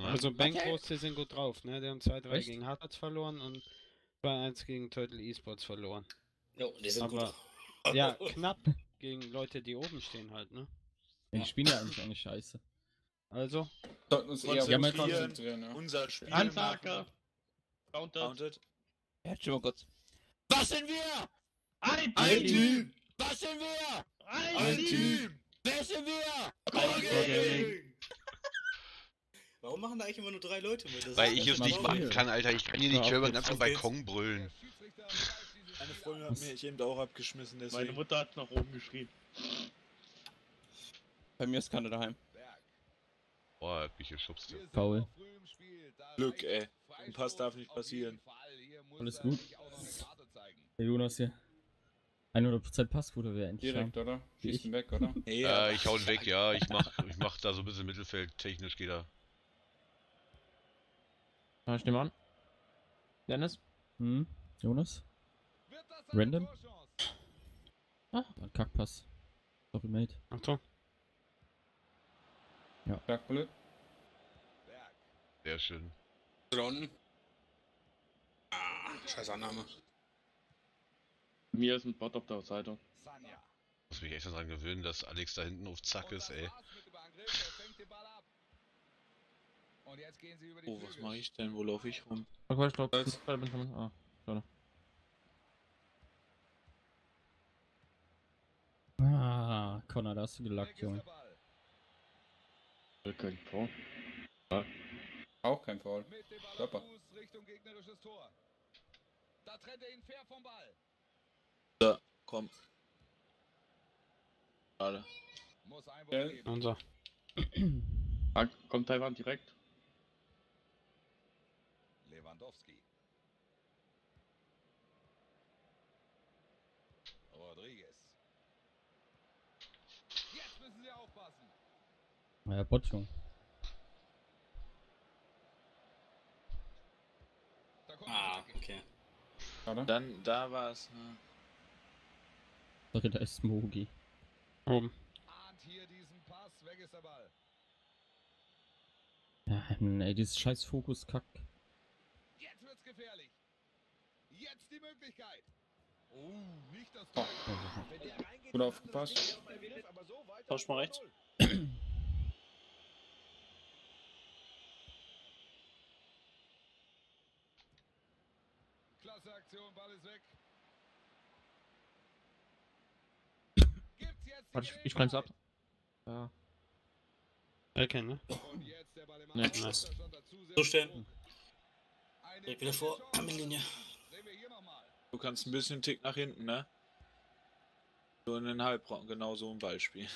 ne? Also Okay. Bankrost, die sind gut drauf, ne? Die haben 2-3 Echt? gegen Hartards verloren und 2-1 gegen Turtle Esports verloren. Jo, die sind Aber- gut. Ja, knapp gegen Leute, die oben stehen halt, ne? Die spielen ja eigentlich auch nicht scheiße. Also, Sollten uns eher Ja, konzentrieren, ja. Unser Spiel Ansager. machen. Counter. Counted. Ja, schon mal kurz. Was sind wir? Ein Ein Team! Was sind wir? Ein Team! Wer sind wir? Gaming. Warum machen da eigentlich immer nur drei Leute mit? Das Weil ich es nicht machen kann, Alter. Ich kann hier nicht auf den ganzen geht's. Balkon brüllen. Meine Freundin hat mich eben auch abgeschmissen, Meine deswegen. Mutter hat nach oben geschrien. Bei mir ist keiner daheim. Boah, hab mich geschubst. ja. Faul. Glück, ey. Ein Pass darf nicht passieren. Alles gut. Der Jonas hier. 100% Passquote wäre endlich Direkt, oder? Schießt ich. ihn weg, oder? Äh, ich hau ihn weg, ja. Ich mach, ich mach da so ein bisschen Mittelfeld. Technisch geht er. Ja, ich nehme an. Dennis? Hm? Jonas? Random? Ah, ein Kackpass. Sorry, Mate. Achtung. Stark blöd. Sehr schön. Da unten. Ah, scheiß Annahme. Mir ist ein Bot auf der Seite. Muss mich echt daran gewöhnen, dass Alex da hinten auf Zack ist, ey. Oh, was mache ich denn? Wo laufe ich rum? Okay, ich glaube, ich bin schon. Ah, schade. Ah, Connor, da hast du gelackt, Junge. Kein Tor. Auch kein Foul. Körper. Komm. Schade. Gell? Unser. Ah, kommt Taiwan direkt. Lewandowski. Rodriguez. Jetzt müssen sie aufpassen. Ja, Bot, Junge. Da kommt Ah, okay. Schade. Dann, da war's. Ne? Sorry, da ist Smogi. Oben. Ahnt hier diesen Pass. Weg ist der Ball. Ja, ey, dieses scheiß Fokus-Kack. Jetzt wird's gefährlich. Jetzt die Möglichkeit. Oh, nicht das Oh. Tor. Gut aufgepasst. Tausch mal rechts. 0-0. Klasse Aktion, Ball ist weg. Gibt's jetzt die Warte, ich, ich bremse ab. Ja. Ecke, ne? Anschluss. nice. So stellen. Direkt wieder vor. gute Chance. Mittellinie. Sehen wir hier nochmal. Du kannst ein bisschen Tick nach hinten, ne? So in den Halbraum, genau so ein Beispiel.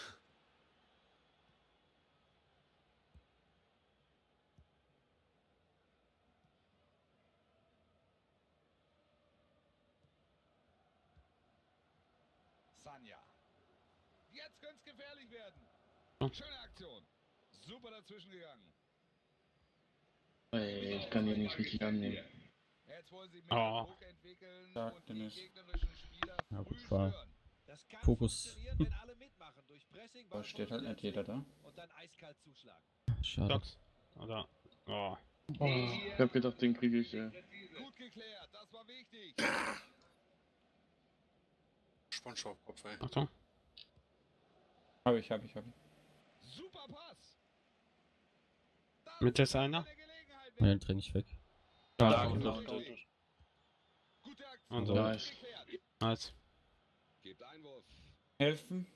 Sanja. Jetzt könnte es gefährlich werden. Schöne Aktion. Super dazwischen gegangen. Ey, ich kann die nicht richtig annehmen. Jetzt wollen sie mehr Oh. Druck entwickeln Stark, und die Dennis. gegnerischen Spieler Ja, früh gut, war- stören. Das kann Fokus. funktionieren, wenn alle mitmachen. Durch Pressing, Da steht halt nicht jeder da. Und dann eiskalt zuschlagen. Schade. Docs. Oder. Oh. Ich hab gedacht, den kriege ich. Äh. Gut geklärt, das war wichtig. Spongebob-Kopf, ey. Achtung. Hab ich, hab ich, hab ich. Super Pass. Das Mitte ist einer. Ja, den dräng ich weg. Ja. Gute Aktion. Und so. Nice. Nice. Gibt Einwurf. Helfen?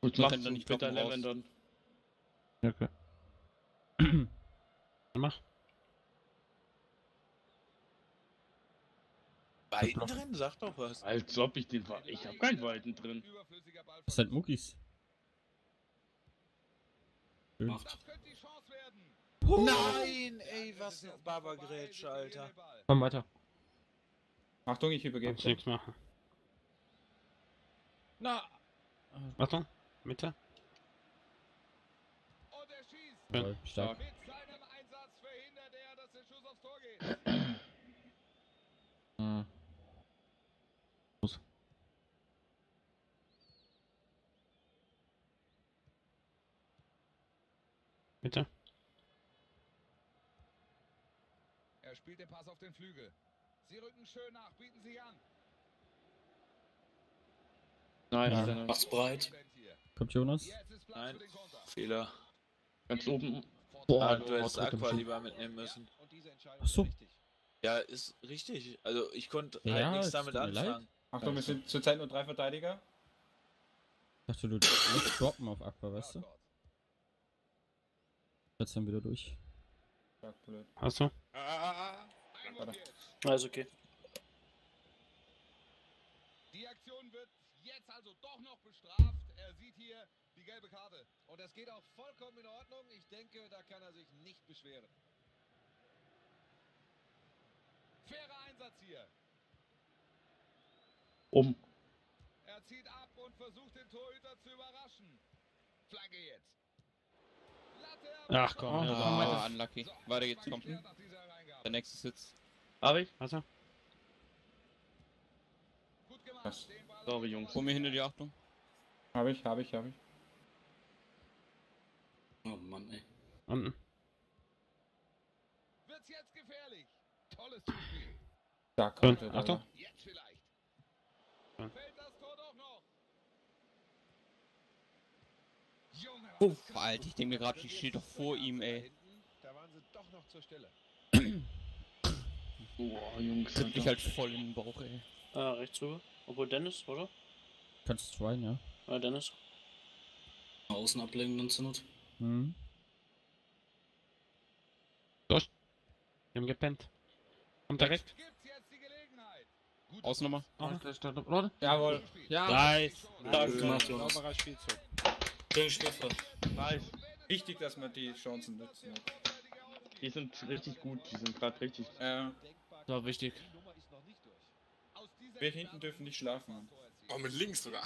Gut, Mach dann nicht bitte. Lemon dann. Okay. Mach. Beiden drin? Sag doch was. Als ob ich den war. Ich hab keinen Weiten drin. Das sind Muckis. Schön. Macht. Werden. Nein, ey, was ein Barbergrätsche, Alter. Komm weiter. Achtung, ich übergebe. Kannst nichts machen. Na! Achtung. Mitte. Und er schießt. Jawohl, stark. Mit seinem Einsatz verhindert er, dass der Schuss aufs Tor geht. Hm. Bitte? Er spielt den Pass auf den Flügel. Sie rücken schön nach, bieten sich an. Nice, Ja. dann Macht's breit. Kommt Jonas? Nein. Fehler. ganz oben. Boah, Boah, du hättest Aqua lieber mitnehmen müssen. Und diese Entscheidung Ach so. ist richtig. Ja, ist richtig. Also ich konnte Ja, halt nichts damit anfangen. Achtung, wir sind zurzeit nur drei Verteidiger. Ich dachte, du musst droppen auf Aqua, weißt du? Jetzt dann wieder durch. Ja, blöd. Hast du? Einwurf Warte. Also okay. Die Aktion wird jetzt also doch noch bestraft. Er sieht hier die gelbe Karte. Und das geht auch vollkommen in Ordnung. Ich denke, da kann er sich nicht beschweren. Fairer Einsatz hier. Um. Er zieht ab und versucht den Torhüter zu überraschen. Flanke jetzt. Ach komm, hör doch Ah, mal. unlucky. Weiter geht's, komm. Der nächste Sitz. Hab ich? Hast du? Gut gemacht. Was? Sorry, Jungs. Vor mir hinter die Achtung. Habe ich, habe ich, habe ich. Oh Mann, ey. Unten. Wird's jetzt gefährlich. Tolles Zuspiel. Da kommt er. Achtung. Jetzt vielleicht. Ja. Fällt das Tor doch noch. Ist Alter, ich denke mir gerade, ich stehe doch vor ihm, ey. Da waren sie doch noch zur Stelle. Boah, Jungs. Tritt mich halt voll in den Bauch, ey. Ah, rechts rüber. Obwohl Dennis, oder? Kannst du tryen, ja? Ah, Dennis. Außen ablenken dann zur Not. Mhm. Wir haben gepennt. Kommt direkt. Gelegenheit. Gut Außennummer. Jawohl. Ja. Nice. Jonas. Sauberer Spielzug. Schön Spielfall. Nice. Wichtig, dass man die Chancen nutzen. Die sind richtig gut. Die sind gerade richtig. Äh, Das war wichtig. Wir hinten dürfen nicht schlafen. Oh, mit links sogar.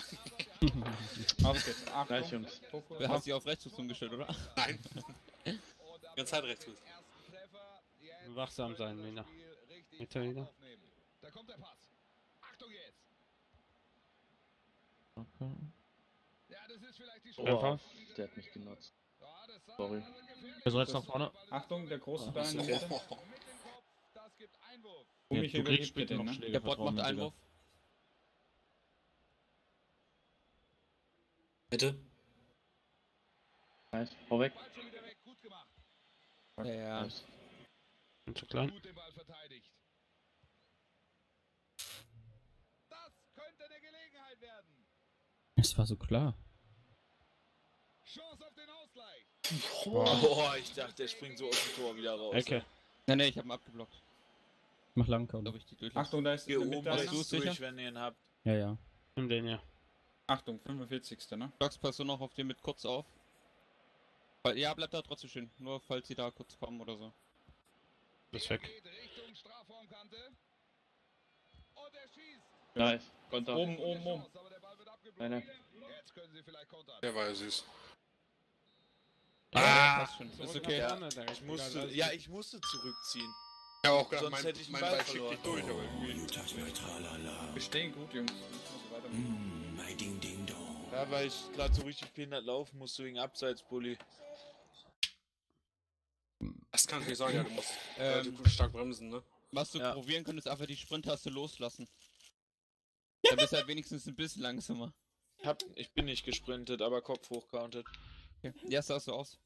Auf geht's. Achtung. Nice, Jungs. Du hast dich auf rechts umgestellt, oder? Nein. Ganz Zeit rechts. Wachsam sein, Mina. Mitte wieder. Da kommt der Pass. Achtung jetzt. Okay. Paul. der hat mich genutzt. Sorry. gefährlich Also jetzt nach vorne. Achtung, der große Ah, da in der. Mitte. Das gibt Einwurf. Ja, mich du kriegst bitte, noch ne? Schläge. Der Bot macht. Einwurf. Bitte? Nice. Hau weg. Ball schon wieder weg. Gut gemacht. Ja, ja. Nice. Bin zu klein. Gut den Ball verteidigt. Das könnte eine Gelegenheit werden. Es war so klar. Chance auf den Ausgleich. Boah, ich dachte, der springt so aus dem Tor wieder raus. Ecke. Nee, nee, ich hab ihn abgeblockt. Mach lang, ich, durch. Achtung, da ist Hier der oben Mitte. Hast rechts du's durch, sicher? wenn ihr ihn habt. Ja, ja. Nimm den ja. Achtung, 45. Ne? Docs, passt du noch auf den mit kurz auf? Weil, ja, bleibt da trotzdem stehen. Nur falls sie da kurz kommen oder so. Ist weg. geht Richtung Strafraumkante. Und er schießt. Nice. Konter. Oben, oben, oben. Vielleicht kontern. Der war ja süß. Ah, passt schon. Ist okay. Ja. Ich musste, ja, ich musste zurückziehen. Ich habe auch gedacht, Sonst mein, hätte ich mein den Ball Ball schickt dich verloren. durch, aber irgendwie. Wir stehen gut, Jungs. Ich muss weitermachen. Ja, weil ich gerade so richtig behindert laufen musste wegen Abseitsbully. Das kann nicht sein, ja, du musst Ähm, gut stark bremsen, ne? Was du Ja. probieren könntest, einfach die Sprint-Taste loslassen. Dann bist du halt wenigstens ein bisschen langsamer. Hab, ich bin nicht gesprintet, aber Kopf hoch counted. Okay. Ja, sah so aus.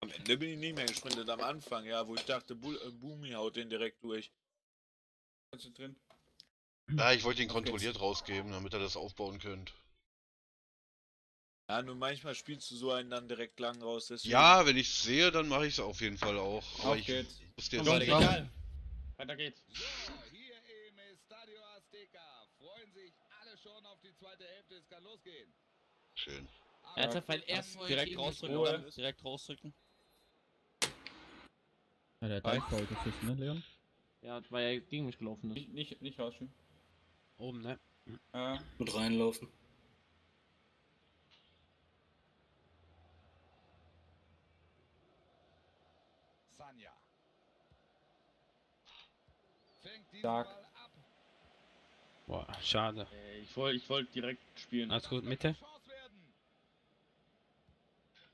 Am Ende bin ich nicht mehr gesprintet, am Anfang, ja, wo ich dachte, Bu äh, Boomy haut den direkt durch. Bist du drin? Ja, ich wollte ihn kontrolliert rausgeben, damit ihr das aufbauen könnt. Ja, nur manchmal spielst du so einen dann direkt lang raus. Deswegen. Ja, wenn ich es sehe, dann mache ich es auf jeden Fall auch. Aber Auf ich geht's. muss dir jetzt egal. Weiter geht's. So, hier im Estadio Azteca freuen sich alle schon auf die zweite Hälfte. Es kann losgehen. Schön. Ernsthaft, weil er direkt rausdrücken, oder? Direkt rausdrücken. Ja, der dein Foul gekriegt, ne, Leon? Ja, weil er gegen mich gelaufen ist. Nicht, nicht, nicht rausschieben. Oben, ne? Äh, Mit reinlaufen. Sanja. Fängt diesen Stark. Ball ab. Boah, schade. Ey, Ich wollte ich wollt direkt spielen. Alles gut, Mitte.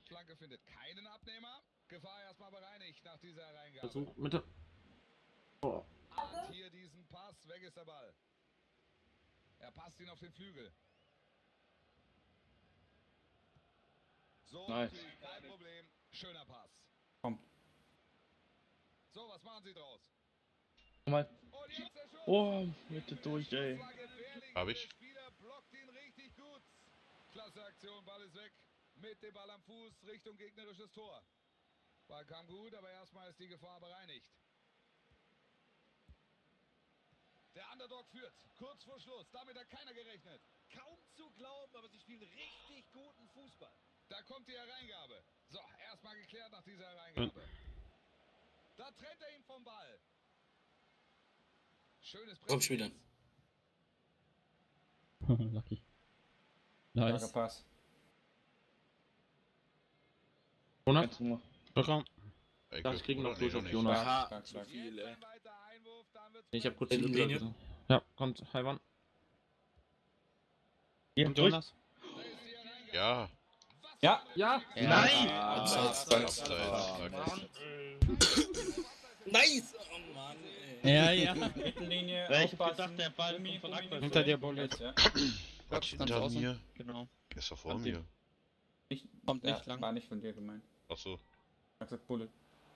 Flanke findet keinen Abnehmer. Gefahr erstmal bereinigt nach dieser Reingabe. Versuch, Mitte. Oh. Hier diesen Pass, weg ist der Ball. Er passt ihn auf den Flügel. So, Nice. kein Problem. Schöner Pass. Kommt. So, was machen Sie draus? Nochmal. Oh, Mitte durch, ey. Hab Der ich. Spieler blockt ihn richtig gut. Klasse Aktion, Ball ist weg. Mit dem Ball am Fuß Richtung gegnerisches Tor. Ball kam gut, aber erstmal ist die Gefahr bereinigt. Der Underdog führt. Kurz vor Schluss. Damit hat keiner gerechnet. Kaum zu glauben, aber sie spielen richtig guten Fußball. Da kommt die Hereingabe. So, erstmal geklärt nach dieser Hereingabe. Da trennt er ihn vom Ball. Schönes Komm, Spieler. Lucky. Nice. Pass. Kannst Ecke. Das kriegen noch durch auf. Jonas. Aha, zu viel, ey. Ich hab kurz die Mittellinie. Lücke. Ja, kommt, Halvan. Hier, Und durch. Jonas? Hereingabe. Ja. Ja! Nein! Ah, Abseits. Nice! Oh Mann, ey. Ja, ja. Mittellinie. Ja, ich gedacht, der Ball kommt von. Gummi. Hinter dir, Bullet. Ja. Quatsch hinter mir. Genau. Ist doch vor Kommt mir. Nicht, Kommt ja, nicht lang. War nicht von dir gemeint. Achso. Ich gesagt Bullet.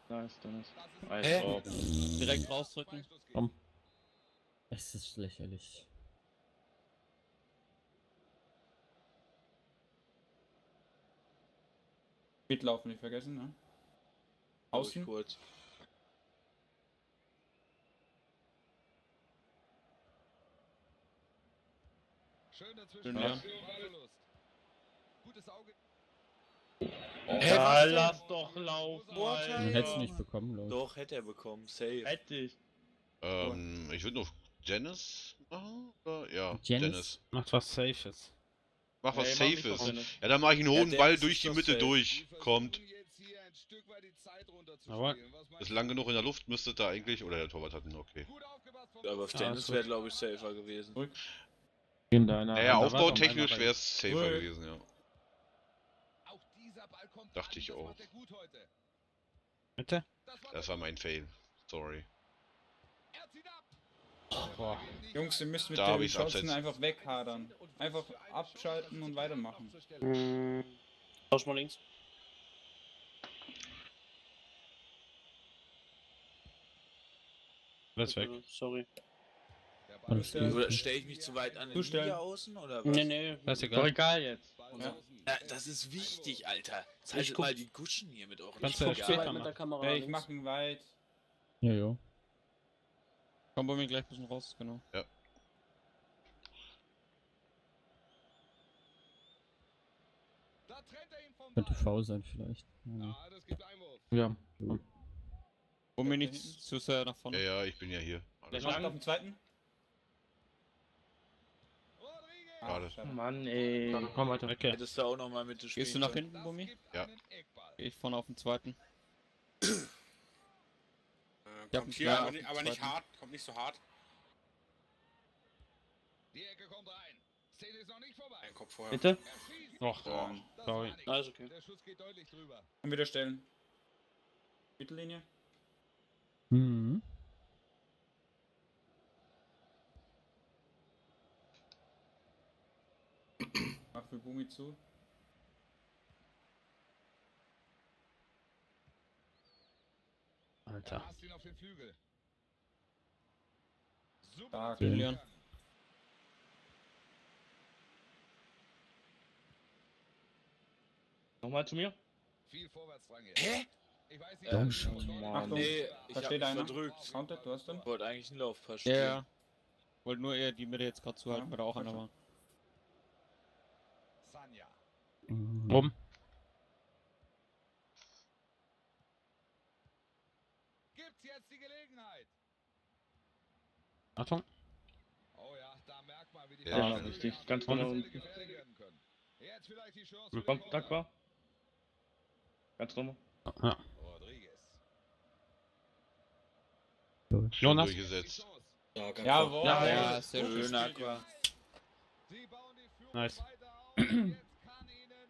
Nice, Dennis. Hä? Also, Direkt rausdrücken. Komm. Es ist lächerlich. Mitlaufen nicht vergessen, ne? Außen. Kurz. Schön dazwischen. Schön, ja. Gutes Auge. Ja, lass doch laufen, Alter. Man hätte es nicht bekommen, glaube Doch, hätte er bekommen. Safe. Hätte ich. Ähm, ich würde noch Dennis machen? Oder? Ja, Dennis? Dennis. Macht was Safes. Mach was Nee, Safes. Ja, dann mach ich einen Ja, hohen Dennis Ball durch die Mitte safe. durch. Kommt. Aber- Ist du? lang genug in der Luft, müsste da eigentlich. Oder der Torwart hat ihn, okay. Aber auf Ah, wäre, glaube ich, safer gewesen. Zurück. In deiner. Naja, aufbautechnisch wäre es safer gewesen, ja. Auch dieser Ball kommt Dachte ich das auch. Bitte? Das war, mein Fail. Sorry. Boah. Jungs, ihr müsst mit Da den Chancen einfach weghadern. Einfach abschalten und weitermachen. Hm. Tausch mal links. Das ist weg. Äh, Sorry. Oder stelle ich mich zu weit an den. Liga außen oder was? Nee, nee. Das ist Doch egal. egal jetzt. Ja. Ja, das ist wichtig, Alter. Guck- mal die Guschen hier mit euren Kannst du ja später mit der Kamera. Ey, ich links. mach ihn weit. Ja, ja. Komm bei mir gleich ein bisschen raus, genau. Da trennt er ihn vom Könnte. V sein vielleicht. Ja. Ja, das gibt Einwurf. Ja. Wo mir nicht zu sehr nach Ja, vorne. ja, ich bin ja hier. Alles Macht lang. auf den zweiten. Rodriguez. Schade. Mann, ey. Dann komm weiter. Okay. Hättest du auch noch mal mit Gehst du nach hinten, Bumi? Ja. Geh ich vorne auf den zweiten. Äh, Ja, kommt hier, aber, nicht, aber nicht hart, kommt nicht so hart. Die Ecke kommt rein. Szene ist noch nicht vorbei. Ein Kopf vorher. Bitte? Schießt. Och, Ähm, sorry. Alles okay. Der Schuss geht deutlich drüber. Und wieder stellen. Mittellinie. Mhm. Mach für Bumi zu. Er Alter. passt ihn auf den Flügel. Super. Stark. Julian. Nochmal zu mir. Viel Vorwärtsdrang. Hä? Ich weiß nicht, Ähm, Mann. Achtung. Nee, Da ich hab steht mich einer. verdrückt. Counter, du hast den. Ich wollte eigentlich einen Laufpass Ja, spielen. ja. Wollte nur eher die Mitte jetzt gerade zuhalten, Ja, weil da auch einer schon. war. Sanja. Mhm. Rum. Gibt's jetzt die Gelegenheit? Achtung. Oh ja, da merkt man, wie die Ja, Ja, richtig. an Ganz der genau unten. gefährlich werden können. Jetzt vielleicht die Chance. für Komm, den dankbar. Ganz rum. Ja. Jonas? durchgesetzt. Stark, Jawohl. Ja, Ja, ja. sehr schön. Aqua. Sie bauen die Führung Nice.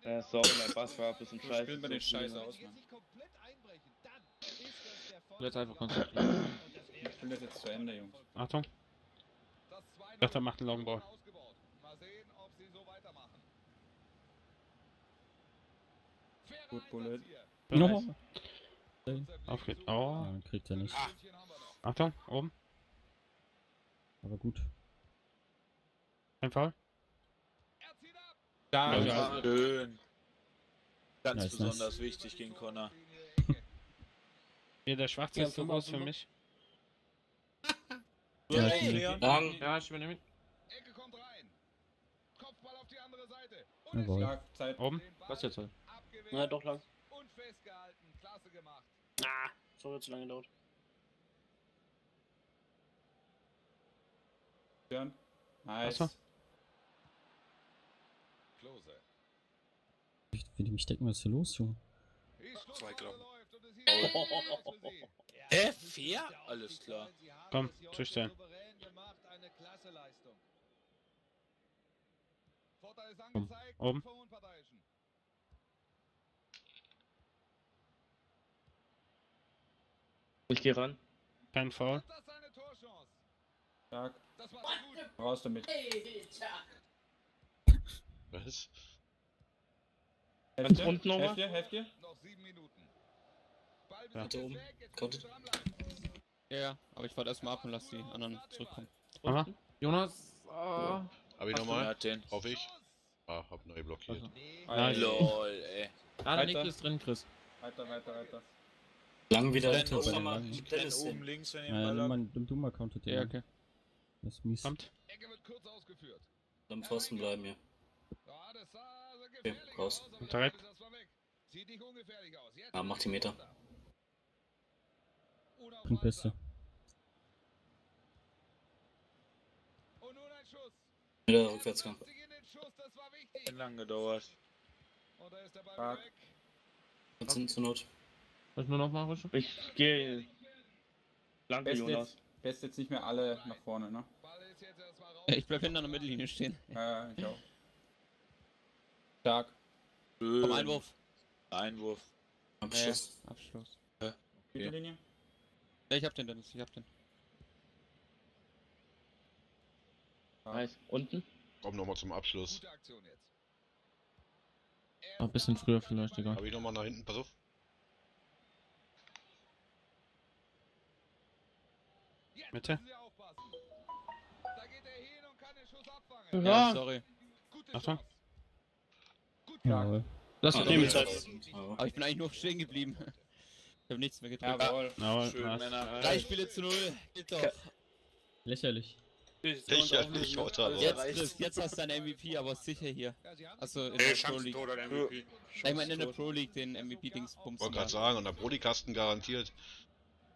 ihnen Äh, sorry, mein Bass war ein bisschen scheiße. spielen wir den Scheiß aus, Mann. Jetzt einfach konzentrieren. Ich spiele das jetzt zu Ende, Jungs. Achtung. Ich dachte, er macht einen Longball. Mal sehen, ob sie so weitermachen. Gut, Bullet. No. Auf geht's. Ja, Oh. dann kriegt er nicht. Achtung, oben. Aber gut. Ein Foul. Da, Ja, ja. Schön. Ganz Nice, besonders nice. wichtig gegen Connor. Hier, der Schwarze Ja, ist fünfer, groß für mich. Ja, Hey, ich-. Lang. Ja, ich übernehme ihn. Ecke kommt rein. Kopfball auf die andere Seite. Jawohl. Stark, Zeit. Oben. Was jetzt halt? Na, doch lang. und festgehalten. Klasse gemacht. Ah, so wird zu lange gedauert. Björn. Nice. Achso. Ich will die mich decken, was ist hier los, Junge? Zwei Gramm. aus für sie. Hä? Fair? Alles klar. Komm, ist Komm, angezeigt oben. Ich gehe ran. Kein Foul. Stark. Das war gut. Raus damit. Was? Helft ihr? unten noch Helft mal? ihr? Helft ihr? Noch sieben Minuten. Ball Ja. ist oben. dranbleiben. Ja, ja, aber ich warte erstmal ab und lass die anderen zurückkommen. Aha. Jonas, äh, Hab ich nochmal? Auf ich? Ah, hab neu blockiert. Also. Nice. Lol, ey. ah, der. Nickel ist drin, Chris. Weiter, weiter, weiter. Lang wieder Retter. oben, mal, lang. die Renn oben links, wenn ihr Ja, nimm Ball mal habt. den Dummer countet den. Ja, okay. Das ist mies. Kommt. Ecke wird kurz ausgeführt. Am Pfosten bleiben hier. Ja, gefährlich raus. Direkt. Jetzt Ah, mach die Meter. Beste. Und nun ein Schuss. Wieder. Hat lang gedauert. Und da ist der Ball weg. Jetzt sind zur Not. Was ich nur noch machen, Rische? Ich gehe. Danke, Best Jonas. jetzt, best jetzt nicht mehr alle nach vorne, ne? Ich bleib hinten an der Mittellinie stehen. Ja, ich auch. Stark. Schön. Komm, Einwurf. Einwurf. Abschluss. Äh, Abschluss. Mittellinie. Ja, ich hab den, Dennis, ich hab den. Nice. Unten? Komm nochmal zum Abschluss. Gute Aktion jetzt. Ah, ein bisschen früher vielleicht, egal. Hab ich nochmal nach hinten, pass auf. Mitte. Da geht er hin und kann den Schuss abfangen. Ja, sorry. Achtung. Jawohl. Lass Ah, geht's draußen. Aber ich bin eigentlich nur stehen geblieben. Ich hab nichts mehr gedrückt. Jawohl. Jawohl, Schön. Männer. Drei Spiele zu null. Geht doch. Lächerlich. Lächerlich, oder? Jetzt, Chris, jetzt hast du deinen MVP, aber sicher hier. Ja, Achso, in Ey, der Pro League. oder MVP. Ich meine in der Pro League den MVP-Dings pumpen. Wollte gerade sagen, und der Brody-Kasten garantiert,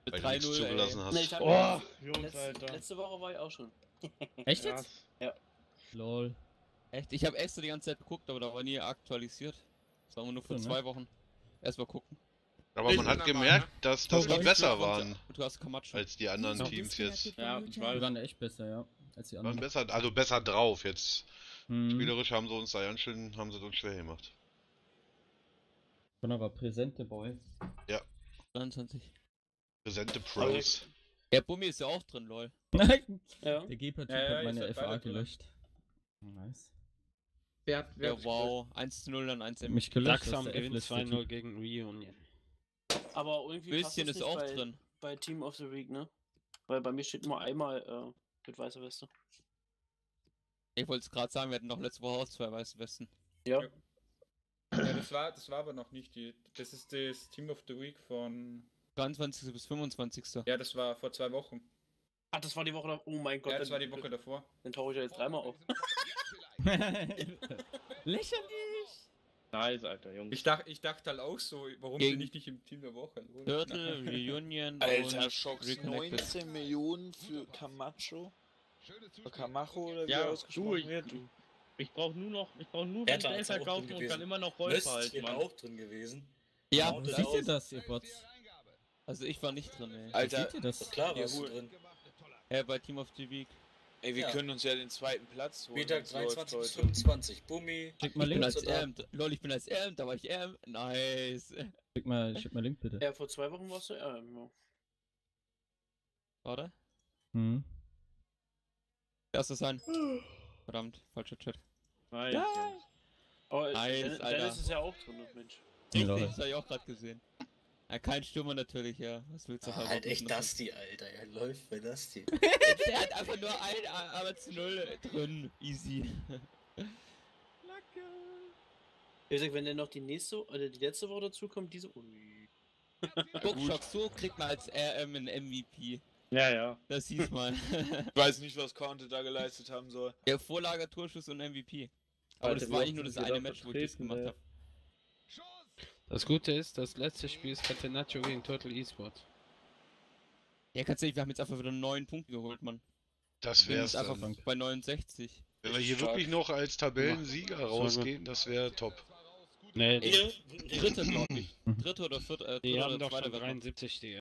Mit weil du nichts 3-0, zugelassen ey. hast. Nee, Oh, Jungs, Letz, Alter. letzte Woche war ich auch schon. Echt jetzt? Lol. Echt? Ich habe extra die ganze Zeit geguckt, aber da war nie aktualisiert. Das war nur vor So, ne? zwei Wochen. Erstmal gucken. Aber Ich man hat gemerkt, dass, dass Glaub die besser waren du hast als die anderen Ja. Teams jetzt. Ja, ich Die waren echt besser, ja. Als die Waren anderen. besser, also besser drauf. Jetzt Hm. spielerisch haben sie uns da ganz schön, haben sie uns schwer gemacht. War präsente Boy. 23. Präsente Pros. Ja, Bummi ist ja auch drin, lol. Nein! Ja. Der Geber-Typ Ja, ja, hat meine FA gelöscht. Nice. Wer hat, wer Ja, hat wow. 1 zu 0, dann 1 MVP. Mich gelöscht. Der gewinnt F-Liste 2-0 Typ. gegen Reunion. Aber irgendwie passt Böschen das ist auch bei, drin. bei Team of the Week, ne? Weil bei mir steht nur einmal äh, mit weißer Weste. Ich wollte es gerade sagen, wir hatten doch letzte Woche auch zwei weiße Westen. Ja. Ja, das war, das war aber noch nicht die. Das ist das Team of the Week von. 23. bis 25. Ja, das war vor zwei Wochen. Ach, das war die Woche davor. Oh mein Gott. Ja, das dann, war die Woche davor. Dann tauche ich ja jetzt dreimal auf. Lächerlich! Nice, Alter, Jungs. Ich, dach, ich dachte halt auch so, warum Gegen- bin ich nicht im Team der Woche? Turtle, Reunion Alter, Schocks Reconnected. 19 Millionen für Camacho? Oder Camacho oder wie Ja, du, ausgesprochen ich, wird? ich brauch nur noch, ich brauch nur Hertha Van ist Delta auch kaufen drin und gewesen. kann immer noch halten, wäre Mann. auch drin gewesen. Ja, Genau, Wie das seht ihr das, ihr Bots? also ich war nicht drin, ey. Alter, Seht ihr das? Klar Ja, warst du drin. Ja, bei Team of the Week. Ey, wir Ja. können uns ja den zweiten Platz holen. Läuft 23 bis heute. 25. Bumi. Schick mal Ich bin Link. als? RM. Lol, ich bin als RM, da war ich RM. Nice. Schick mal, schick mal Link bitte. Ja, vor zwei Wochen warst du RM. Warte. Mhm. Erster sein. Verdammt, falscher Chat. Nice, Ja. Oh, Nice, Dennis, Alter. Ist ja auch drin, Mensch. Richtig, Lol. das habe ich auch gerade gesehen. Ja, kein Stürmer natürlich, ja. Was willst du Ah, halt halt echt machen? Dusty, Alter. Er läuft bei Dusty. Der hat einfach nur ein aber zu null drin. Easy. Wie gesagt, wenn dann noch die nächste oder die letzte Woche dazu kommt, diese. Ui. Guckschock, so kriegt man als RM einen MVP. Ja, ja. Das hieß mal. Ich weiß nicht, was Conte da geleistet haben soll. Der Vorlager, Torschuss und MVP. Aber Alter, das war eigentlich nur das eine Match, wo ich das gemacht ey? habe. Das Gute ist, das letzte Spiel ist Catenaccio gegen Total Esport. Ja, kannst du nicht, wir haben jetzt einfach wieder neun Punkte geholt, Mann. Das Wir wär's sind einfach dann. bei 69. Wenn wir hier Stark. wirklich noch als Tabellensieger rausgehen, das wäre top. Nee, die, Ihr? Dritte, glaube ich. Dritte oder vierte, äh, die dritte haben oder doch zweite schon wird noch. 73 die